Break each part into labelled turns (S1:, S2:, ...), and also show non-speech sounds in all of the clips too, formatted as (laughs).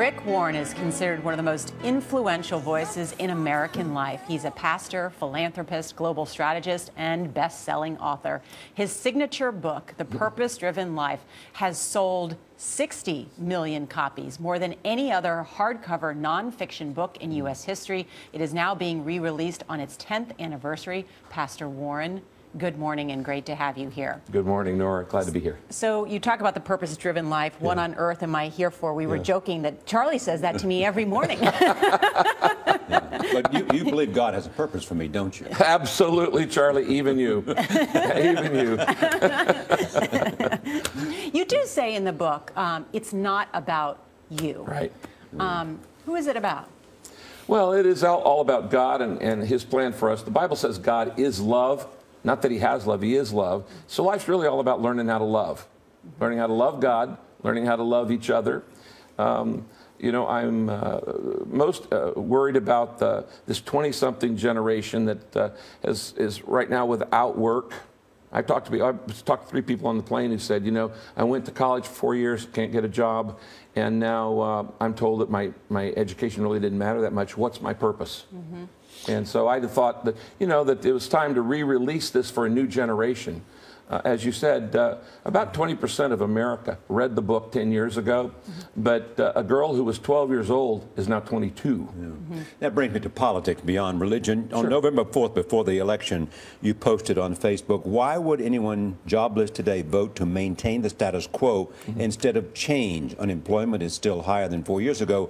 S1: Rick Warren is considered one of the most influential voices in American life. He's a pastor, philanthropist, global strategist, and best selling author. His signature book, The Purpose Driven Life, has sold 60 million copies, more than any other hardcover nonfiction book in U.S. history. It is now being re released on its 10th anniversary. Pastor Warren, Good morning and great to have you here.
S2: Good morning, Norah. Glad to be here.
S1: So, you talk about the purpose driven life. What on earth am I here for? We were yeah. joking that Charlie says that to me every morning. (laughs)
S3: yeah. But you, you (laughs) believe God has a purpose for me, don't you?
S2: Absolutely, Charlie. Even you. (laughs) even you.
S1: you do say in the book, um, it's not about you.
S2: Right.
S1: Um, who is it about?
S2: Well, it is all, all about God and, and His plan for us. The Bible says God is love not that he has love, he is love. So life's really all about learning how to love, learning how to love God, learning how to love each other. Um, you know, I'm uh, most uh, worried about this 20 something generation that uh, has, is right now without work. I talked to I talked to three people on the plane who said, you know, I went to college for four years, can't get a job, and now uh, I'm told that my, my education really didn't matter that much. What's my purpose? Mm-hmm. And so I thought that, you know, that it was time to re-release this for a new generation. Uh, as you said, uh, about 20% of America read the book 10 years ago, but uh, a girl who was 12 years old is now 22. Yeah. Mm
S3: -hmm. That brings me to politics beyond religion. Sure. On November 4th, before the election, you posted on Facebook, why would anyone jobless today vote to maintain the status quo mm -hmm. instead of change? Unemployment is still higher than four years ago.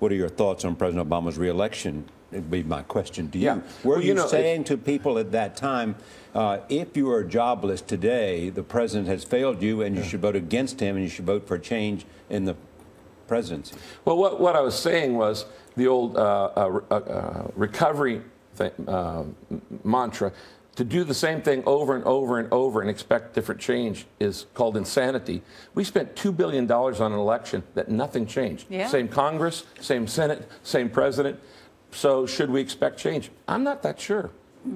S3: What are your thoughts on President Obama's reelection? It'd be my question to you.
S2: Yeah.
S3: Were well,
S2: you,
S3: you
S2: know,
S3: saying to people at that time, uh, if you are jobless today, the president has failed you and you yeah. should vote against him and you should vote for a change in the presidency?
S2: Well, what, what I was saying was the old uh, uh, uh, uh recovery thing, uh, mantra to do the same thing over and over and over and expect different change is called insanity. We spent $2 billion on an election that nothing changed. Yeah. Same Congress, same Senate, same president. So should we expect change? I'm not that sure.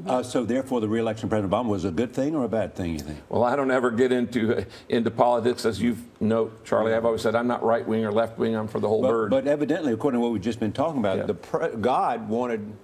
S3: Uh, so therefore, the reelection of President Obama was a good thing or a bad thing, you think?
S2: Well, I don't ever get into uh, into politics, as you know, Charlie. I've always said I'm not right wing or left wing. I'm for the whole
S3: but,
S2: bird.
S3: But evidently, according to what we've just been talking about, yeah. the God wanted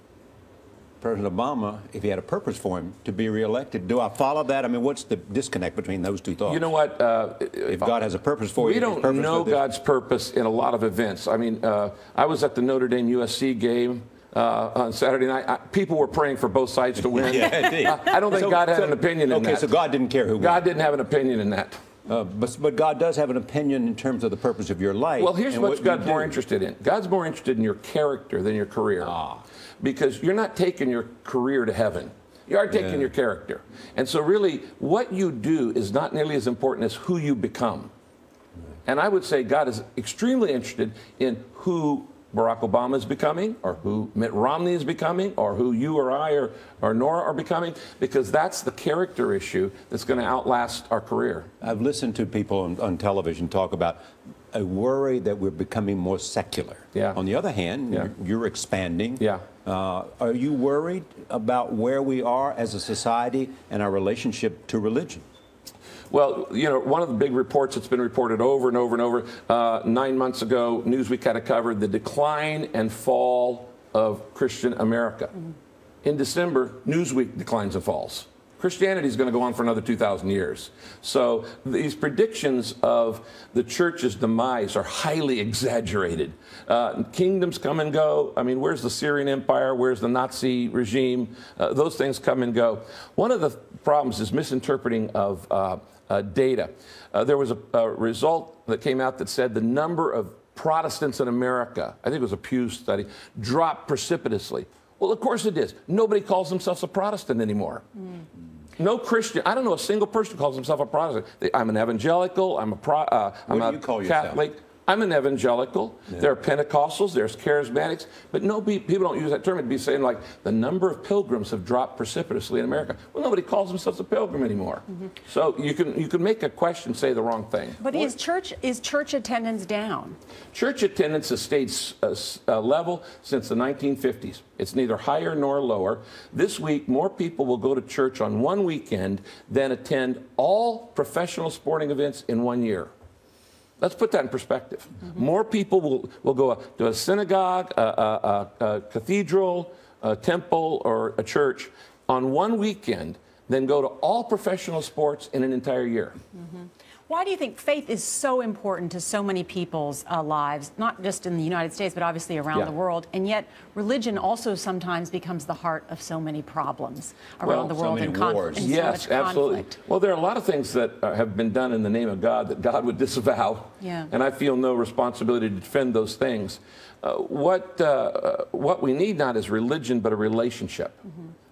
S3: President Obama, if he had a purpose for him, to be reelected. Do I follow that? I mean, what's the disconnect between those two thoughts?
S2: You know what? Uh,
S3: if God has a purpose for
S2: we
S3: you,
S2: we don't know God's purpose in a lot of events. I mean, uh, I was at the Notre Dame USC game. Uh, on Saturday night, I, people were praying for both sides to win. (laughs)
S3: yeah.
S2: I, I don't think
S3: so,
S2: God had
S3: so,
S2: an opinion in
S3: okay,
S2: that.
S3: Okay, so God didn't care who won.
S2: God didn't have an opinion in that.
S3: Uh, but, but, God does have an opinion in terms of the purpose of your life.
S2: Well, here's what God's more interested in. God's more interested in your character than your career.
S3: Ah.
S2: Because you're not taking your career to heaven. You are taking yeah. your character. And so really, what you do is not nearly as important as who you become. And I would say God is extremely interested in who Barack Obama is becoming, or who Mitt Romney is becoming, or who you or I or, or Norah are becoming, because that's the character issue that's going to outlast our career.
S3: I've listened to people on, on, television talk about a worry that we're becoming more secular.
S2: Yeah.
S3: On the other hand, yeah. you're, you're expanding.
S2: Yeah.
S3: Uh, are you worried about where we are as a society and our relationship to religion?
S2: Well, you know, one of the big reports that's been reported over and over and over, uh, nine months ago, Newsweek had covered the decline and fall of Christian America. Mm -hmm. In December, Newsweek declines and falls. Christianity is going to go on for another 2,000 years. So these predictions of the church's demise are highly exaggerated. Uh, kingdoms come and go. I mean, where's the Syrian Empire? Where's the Nazi regime? Uh, those things come and go. One of the problems is misinterpreting of uh, uh data. Uh, there was a, a result that came out that said the number of Protestants in America, I think it was a Pew study, dropped precipitously. Well, of course it is. Nobody calls themselves a Protestant anymore. Mm. No Christian. I don't know a single person who calls himself a Protestant. I'm an evangelical. I'm a pro, uh, I'm
S3: a
S2: Catholic.
S3: Yourself?
S2: I'm an evangelical. Yeah. There are Pentecostals, there's charismatics, but no people don't use that term to be saying like the number of pilgrims have dropped precipitously in America. Well, nobody calls themselves a pilgrim anymore. Mm -hmm. So you can you can make a question say the wrong thing.
S1: But what? is church is church attendance down?
S2: Church attendance has stayed uh, uh, level since the 1950s. It's neither higher nor lower. This week, more people will go to church on one weekend than attend all professional sporting events in one year. Let's put that in perspective. More people will, will go to a synagogue, a, a, a, a cathedral, a temple, or a church on one weekend than go to all professional sports in an entire year. Mm-hmm.
S1: Why do you think faith is so important to so many people's uh, lives, not just in the United States, but obviously around
S2: Yeah.
S1: the world? And yet, religion also sometimes becomes the heart of so many problems around
S2: Well,
S1: the world
S3: many
S1: and,
S3: wars.
S1: and so
S2: yes,
S1: much
S2: absolutely.
S1: conflict.
S2: Well, there are a lot of things that uh, have been done in the name of God that God would (laughs) disavow.
S1: Yeah.
S2: And I feel no responsibility to defend those things. Uh, what, uh, uh, what we need not is religion, but a relationship.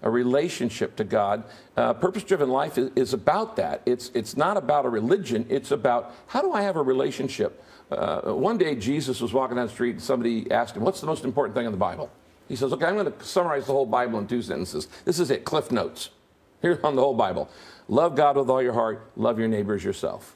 S2: A relationship to God. Uh, Purpose driven life is, is about that. It's, it's not about a religion, it's about how do I have a relationship? Uh, one day, Jesus was walking down the street and somebody asked him, What's the most important thing in the Bible? He says, Okay, I'm going to summarize the whole Bible in two sentences. This is it, Cliff Notes. Here on the whole Bible. Love God with all your heart, love your neighbor as yourself.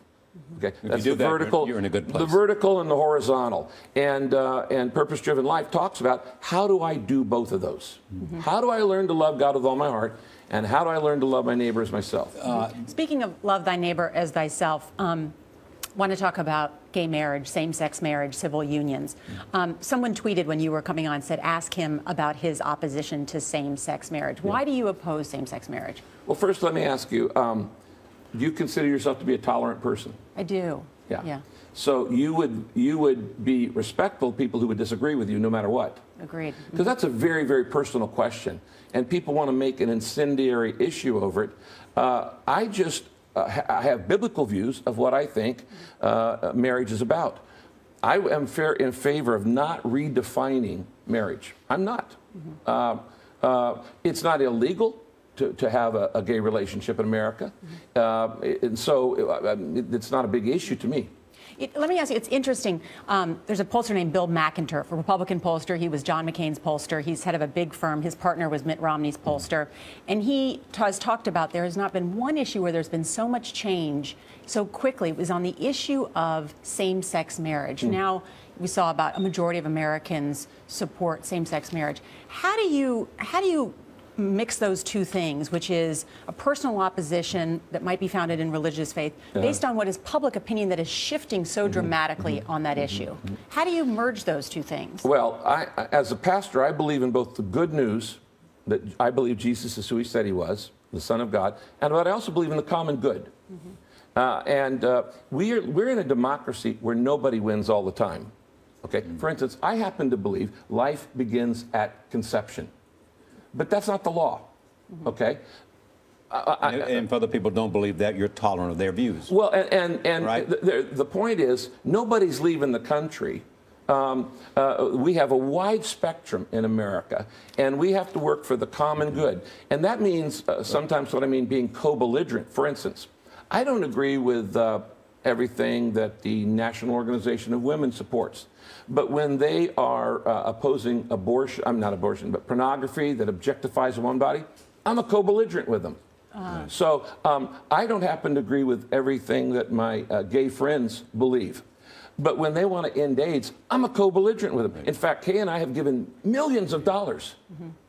S2: Okay,
S3: you
S2: that's
S3: do
S2: the
S3: that, you're-
S2: vertical.
S3: you're in a good
S2: The vertical and the horizontal. And, uh, and purpose driven life talks about how do I do both of those?
S3: Mm-hmm.
S2: How do I learn to love God with all my heart? And how do I learn to love my neighbor as myself?
S3: Uh,
S1: Speaking of love thy neighbor as thyself, um, want to talk about gay marriage, same-sex marriage, civil unions. Um, someone tweeted when you were coming on, said, ask him about his opposition to same-sex marriage. Why do you oppose same-sex marriage?
S2: well, first, let me ask you um, do you consider yourself to be a tolerant person?
S1: I do.
S2: Yeah.
S1: Yeah.
S2: So you would, you would be respectful of people who would disagree with you no matter what.
S1: Agreed.
S2: Because that's a very, very personal question. And people want to make an incendiary issue over it. Uh, I just uh, ha- I have biblical views of what I think uh, marriage is about. I am fair in favor of not redefining marriage. I'm not. Uh, uh, it's not illegal to, to have a, a gay relationship in America. Uh, and so uh, it- it's not a big issue to me.
S1: It, let me ask you, it's interesting. Um, there's a pollster named Bill McInturff, a Republican pollster. He was John McCain's pollster. He's head of a big firm. His partner was Mitt Romney's pollster. And he has talked about there has not been one issue where there's been so much change so quickly. It was on the issue of same sex marriage. Now, we saw about a majority of Americans support same sex marriage. How do you, how do you mix those two things, which is a personal opposition that might be founded in religious faith, uh-huh. based on what is public opinion that is shifting so mm-hmm. dramatically mm-hmm. on that mm-hmm. issue. How do you merge those two things?
S2: Well, I, I- as a pastor, I believe in both the good news that I believe Jesus is who he said he was, the Son of God, and but I also believe in the common good. Uh, and uh, we are, we're in a democracy where nobody wins all the time. Okay? For instance, I happen to believe life begins at conception, but that's not the law. Okay?
S3: and, and if other people don't believe that, you're tolerant of their views.
S2: Well, and, and, and
S3: Right.
S2: the, the, the point is, nobody's leaving the country. Um, uh, we have a wide spectrum in America, and we have to work for the common good. And that means uh, sometimes what I mean being co belligerent. For instance, I don't agree with uh, everything that the National Organization of Women supports. But when they are uh, opposing abortion, I'm not abortion, but pornography that objectifies one body, I'm a co belligerent with them. So um, I don't happen to agree with everything that my uh, gay friends believe. But when they want to end AIDS, I'm a co-belligerent with them. In fact, Kay and I have given millions of dollars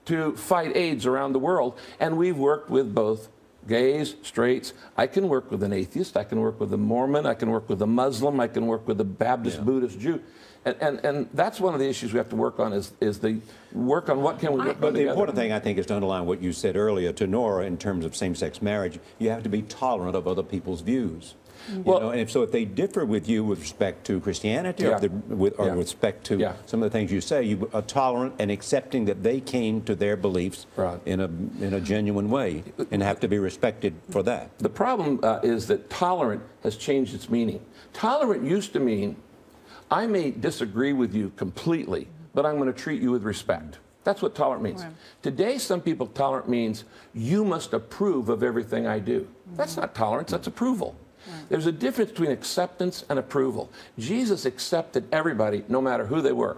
S2: to fight AIDS around the world, and we've worked with both gays, straights. I can work with an atheist. I can work with a Mormon. I can work with a Muslim. I can work with a Baptist, Buddhist, Jew. And, and, and that's one of the issues we have to work on is, is the work on what can we work on
S3: But the
S2: together.
S3: important thing, I think, is to underline what you said earlier to Norah in terms of same-sex marriage. You have to be tolerant of other people's views. You
S2: Well-
S3: know, and if so, if they differ with you with respect to Christianity or,
S2: Yeah.
S3: if they- with, or
S2: Yeah.
S3: respect to
S2: Yeah.
S3: some of the things you say, you are tolerant and accepting that they came to their beliefs
S2: Right.
S3: in a in a genuine way and have to be respected for that.
S2: The problem uh, is that tolerant has changed its meaning. Tolerant used to mean I may disagree with you completely, but I'm going to treat you with respect. That's what tolerant means.
S1: Right.
S2: Today, some people tolerant means you must approve of everything I do. That's not tolerance, that's approval. There's a difference between acceptance and approval. Jesus accepted everybody, no matter who they were.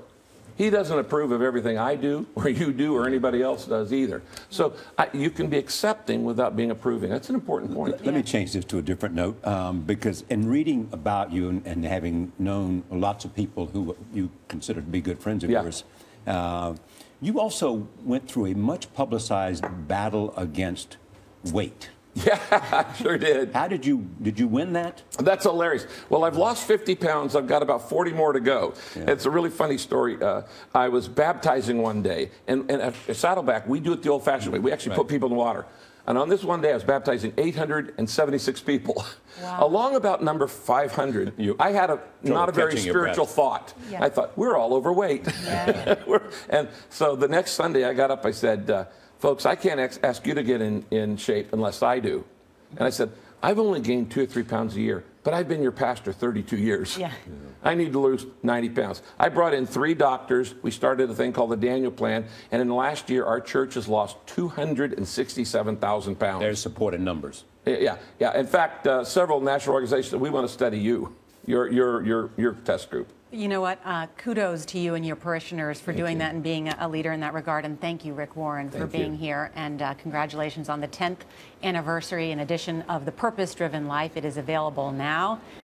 S2: He doesn't approve of everything I do, (laughs) or you do, or anybody else does either. So I, you can be accepting without being approving. That's an important point.
S3: Let me change this to a different note um, because in reading about you and, and having known lots of people who you consider to be good friends of
S2: Yeah.
S3: yours, uh, you also went through a much publicized battle against weight. (laughs)
S2: Yeah, I sure did.
S3: How did you did you win that?
S2: That's hilarious. Well, I've lost 50 pounds. I've got about 40 more to go. It's a really funny story. Uh, I was baptizing one day, and, and at Saddleback, we do it the old fashioned way. We actually put people in water. And on this one day, I was baptizing 876 people.
S1: Wow.
S2: Along about number 500,
S3: You-
S2: I had a not a very spiritual thought.
S1: Yeah.
S2: I thought, we're all overweight. (laughs) We're- and so the next Sunday, I got up, I said, uh, folks, I can't ex- ask you to get in, in shape unless I do. And I said, I've only gained two or three pounds a year, but I've been your pastor 32 years.
S1: Yeah. (laughs)
S2: I need to lose 90 pounds. I brought in three doctors. We started a thing called the Daniel Plan. And in the last year, our church has lost 267,000 pounds.
S3: There's support in numbers.
S2: Yeah, yeah. In fact, uh, several national organizations, we want to study you, your, your, your, your test group.
S1: You know what? Uh, kudos to you and your parishioners for doing that and being a, leader in that regard. And thank you, Rick Warren, for
S3: Thank you.
S1: being here. And uh, congratulations on the 10th anniversary and edition of The Purpose Driven Life. It is available now.